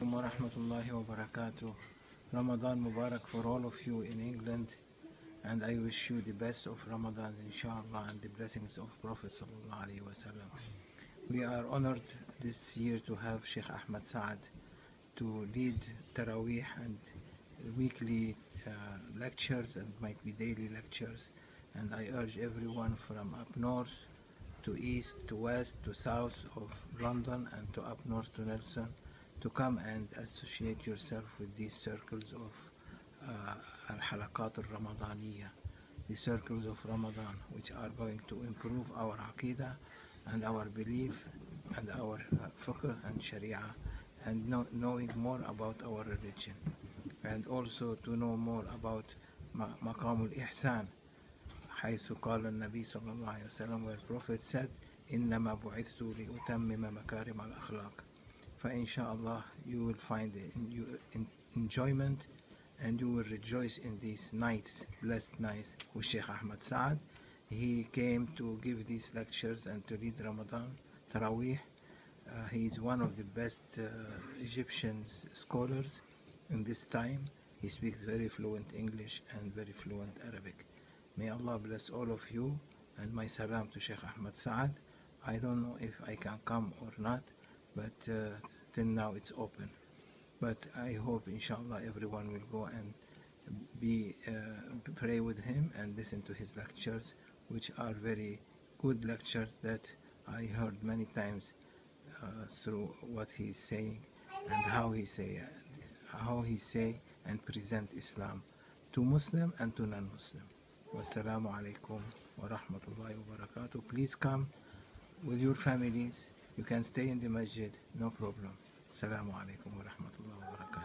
Ramadan Mubarak for all of you in England and I wish you the best of Ramadan inshallah and the blessings of Prophet sallallahu alaihi wasallam. We are honored this year to have Sheikh Ahmad Saad to lead Taraweeh and weekly uh, lectures and might be daily lectures. And I urge everyone from up north to east to west to south of London and to up north to Nelson to come and associate yourself with these circles of uh, al-halaqat al-Ramadaniya, the circles of Ramadan, which are going to improve our aqidah and our belief and our uh, fiqh and sharia and know, knowing more about our religion and also to know more about مقام الإحسان حيث قال النبي صلى الله عليه وسلم where Prophet said إنما بعثت لأتمم مكارم الأخلاق inshallah you will find enjoyment and you will rejoice in these nights blessed nights with Sheikh Ahmad Saad. He came to give these lectures and to read Ramadan Taraweeh uh, he is one of the best uh, Egyptian scholars in this time. He speaks very fluent English and very fluent Arabic. May Allah bless all of you and my salam to Sheikh Ahmad Saad. I don't know if I can come or not but uh, till now it's open. But I hope, inshallah, everyone will go and be uh, pray with him and listen to his lectures, which are very good lectures that I heard many times uh, through what he's saying and how he say how he say and present Islam to Muslim and to non-Muslim. Wassalamu alaikum wa rahmatullahi wa barakatuh. Please come with your families. You can stay in the masjid, no problem. Assalamu alaikum wa rahmatullahi wa barakatuh.